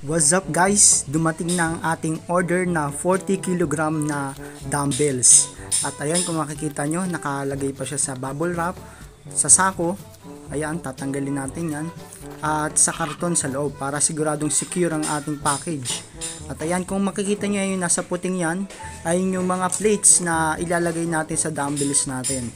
What's up guys? Dumating na ang ating order na 40 kg na dumbbells. At ayan kung makikita nyo, nakalagay pa siya sa bubble wrap, sa sako. Ayan, tatanggalin natin yan. At sa karton sa loob para siguradong secure ang ating package. At ayan, kung makikita nyo yung nasa puting yan, ay yung mga plates na ilalagay natin sa dumbbells natin.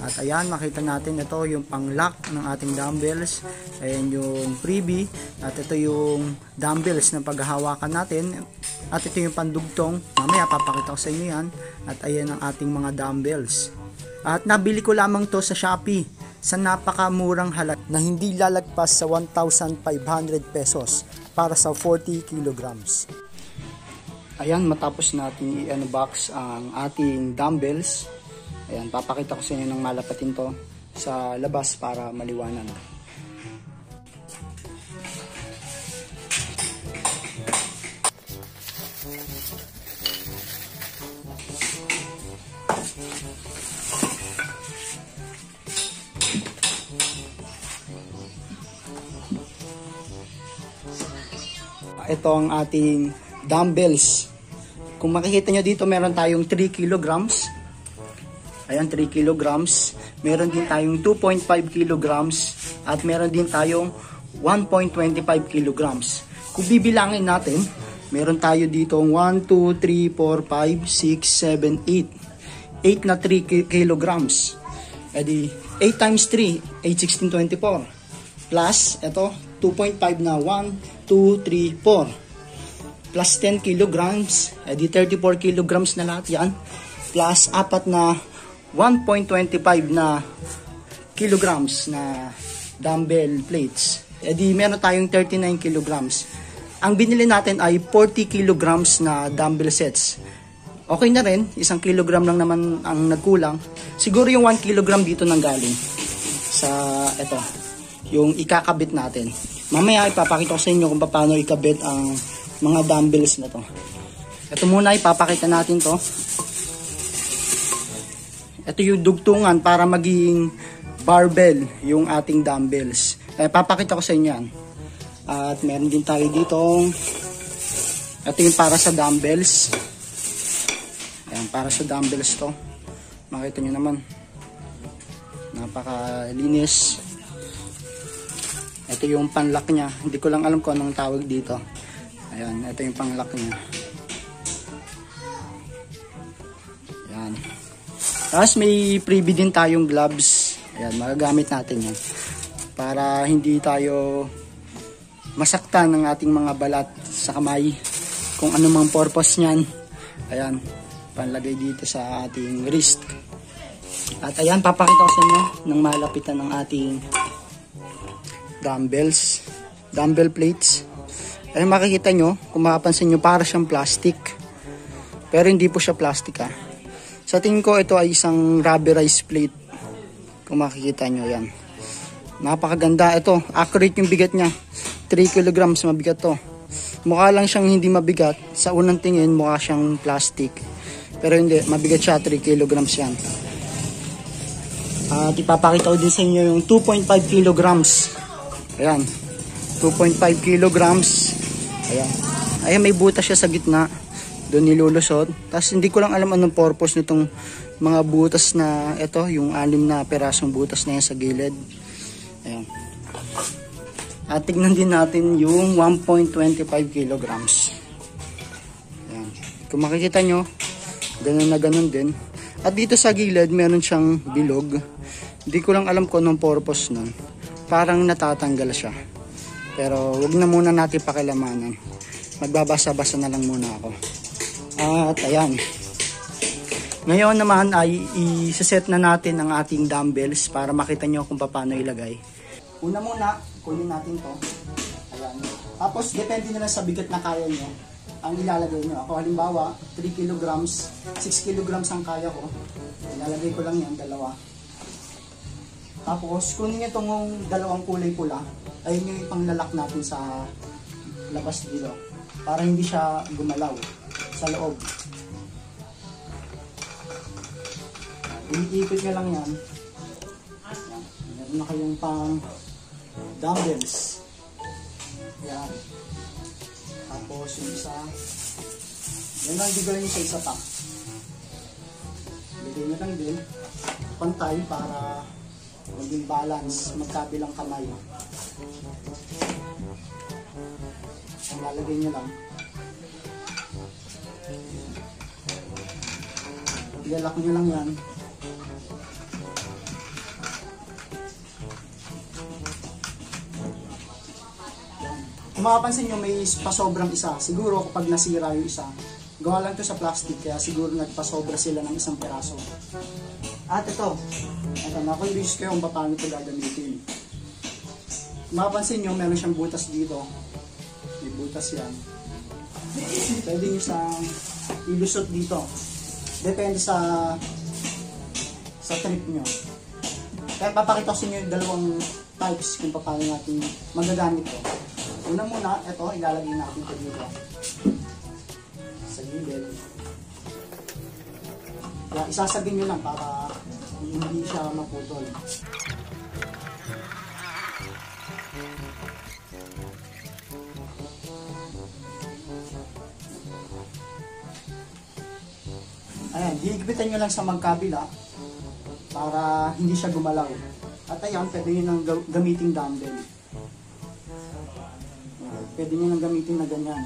At ayan, makita natin ito yung pang-lock ng ating dumbbells. Ayan yung freebie. At ito yung dumbbells na paghahawakan natin. At ito yung pandugtong. Mamaya papakita ko sa inyo yan. At ayan ang ating mga dumbbells. At nabili ko lamang to sa Shopee sa napakamurang halaga na hindi lalagpas sa 1,500 pesos para sa 40 kilograms. Ayan, matapos natin i-unbox ang ating dumbbells, Ayan, papakita ko sa inyo ng malapatin to sa labas para maliwanan. Ito ang ating dumbbells. Kung makikita nyo dito, meron tayong 3 kilograms Ayan, 3 kilograms. Meron din tayong 2.5 kilograms at meron din tayong 1.25 kilograms. Kung bibilangin natin, meron tayo dito 1, 2, 3, 4, 5, 6, 7, 8. 8 na 3 kilograms. E di, 8 times 3, 8, 16, 24. Plus, ito, 2.5 na 1, 2, 3, 4. Plus 10 kilograms, e di 34 kilograms na lahat yan. Plus, apat na 1.25 na kilograms na dumbbell plates. E di meron tayong 39 kilograms. Ang binili natin ay 40 kilograms na dumbbell sets. Okay na rin, isang kilogram lang naman ang nagkulang. Siguro yung 1 kilogram dito nang galing sa ito, yung ikakabit natin. Mamaya ipapakita ko sa inyo kung paano ikabit ang mga dumbbells na to. Ito muna ipapakita natin to ito yung dugtungan para maging barbell yung ating dumbbells. Eh, papakita ko sa inyo yan. At meron din tayo dito. Ito yung para sa dumbbells. Ayan, para sa dumbbells to. Makita nyo naman. Napakalinis. Ito yung panlock niya. Hindi ko lang alam kung anong tawag dito. Ayan, ito yung panlock niya. Ayan. Tapos may freebie din tayong gloves. Ayan, magagamit natin yan. Para hindi tayo masaktan ng ating mga balat sa kamay. Kung ano mang purpose niyan. Ayan, panlagay dito sa ating wrist. At ayan, papakita ko sa inyo ng malapitan ng ating dumbbells. Dumbbell plates. Ayan, makikita nyo, kung makapansin nyo, para siyang plastic. Pero hindi po siya plastic ah sa tingin ko ito ay isang rubberized plate. Kung makikita nyo yan. Napakaganda. Ito, accurate yung bigat niya. 3 kilograms mabigat to. Mukha lang siyang hindi mabigat. Sa unang tingin, mukha siyang plastic. Pero hindi, mabigat siya. 3 kilograms yan. At ipapakita ko din sa inyo yung 2.5 kilograms. Ayan. 2.5 kilograms. Ayan. Ayan, may butas siya sa gitna doon nilulusot. Tapos hindi ko lang alam anong purpose nitong mga butas na ito, yung anim na perasong butas na yan sa gilid. Ayan. At tignan din natin yung 1.25 kilograms. Ayan. Kung makikita nyo, ganun na ganun din. At dito sa gilid, meron siyang bilog. Hindi ko lang alam kung anong purpose nun. Parang natatanggal siya. Pero wag na muna natin pakilamanan. Magbabasa-basa na lang muna ako. At ayan. Ngayon naman ay i-set na natin ang ating dumbbells para makita nyo kung paano ilagay. Una muna, kunin natin to. Ayan. Tapos, depende na lang sa bigat na kaya nyo ang ilalagay nyo. Ako halimbawa, 3 kilograms, 6 kilograms ang kaya ko. Ilalagay ko lang yan, dalawa. Tapos, kunin nyo itong dalawang kulay pula. Ayun yung ipanglalak natin sa labas dito. Para hindi siya gumalaw sa loob. Iikot nyo lang yan. Meron na kayong pang dumbbells. Yan. Tapos yung isa, yan lang bigay nyo sa isa pa. Bigay nyo lang din. Pantay para maging balance, magkabilang kamay. Lalagay nyo lang. Ilalak nyo lang yan. Kung makapansin nyo, may pasobrang isa. Siguro kapag nasira yung isa, gawa lang to sa plastic, kaya siguro nagpasobra sila ng isang peraso. At ito, ito, nakonvince ko yung paano ito gagamitin. Kung makapansin nyo, meron siyang butas dito. May butas yan. Pwede nyo siyang ilusot dito. Depende sa sa trip nyo. Kaya papakita ko sa inyo yung dalawang types kung paano natin magagamit to. Una muna, ito, ilalagay natin ito dito. Sa gilid. Kaya isasabing nyo lang para hindi siya maputol. Ayan, higpitan nyo lang sa magkabila para hindi siya gumalaw. At ayan, pwede nyo nang ga- gamiting dumbbell. Ayan, Pwede nyo nang gamitin na ganyan.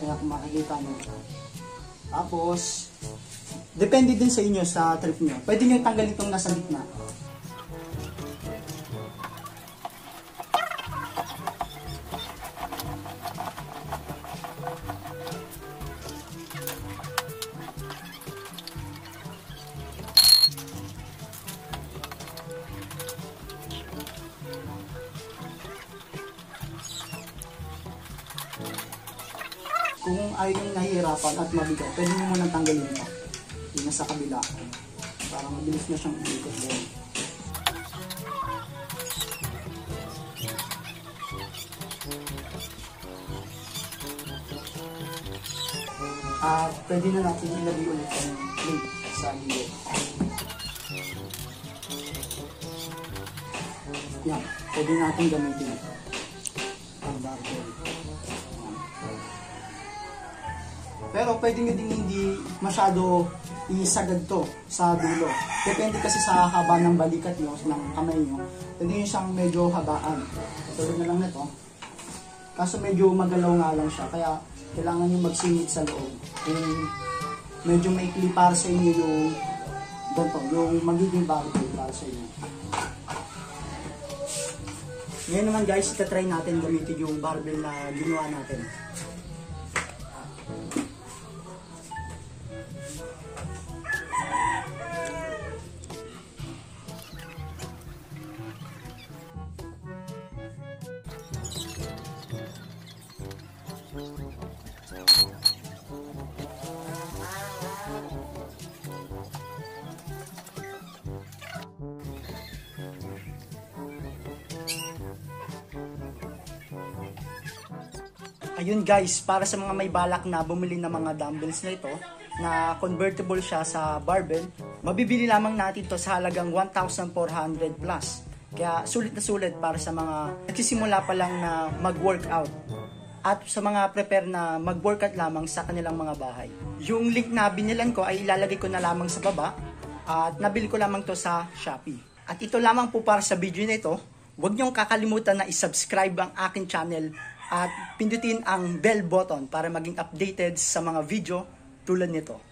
Kaya kung makikita nyo. Tapos, depende din sa inyo sa trip nyo. Pwede nyo tanggalin itong nasa gitna. Ayaw yung nahihirapan at mabigat, pwede nyo munang tanggalin ito. Yung nasa kabila. Para mabilis na siyang ikot doon. At pwede na natin ilagay ulit ang link sa gilid. Yan, pwede natin gamitin ito. Pero pwede nyo din hindi masyado isagad to sa dulo. Depende kasi sa haba ng balikat nyo, ng kamay nyo. Pwede nyo siyang medyo habaan. Tulad na lang nito. Kaso medyo magalaw nga lang siya. Kaya kailangan nyo magsingit sa loob. Kung medyo maikli para sa inyo yung ganito, yung magiging barbell para sa inyo. Ngayon naman guys, itatry natin gamitin yung barbell na ginawa natin. Ayun guys, para sa mga may balak na bumili ng mga dumbbells na ito, na convertible siya sa barbell, mabibili lamang natin to sa halagang 1,400 plus. Kaya sulit na sulit para sa mga nagsisimula pa lang na mag-workout at sa mga prepare na mag-workout lamang sa kanilang mga bahay. Yung link na binilan ko ay ilalagay ko na lamang sa baba at nabili ko lamang to sa Shopee. At ito lamang po para sa video na ito. Huwag niyong kakalimutan na isubscribe ang aking channel at pindutin ang bell button para maging updated sa mga video tulad nito.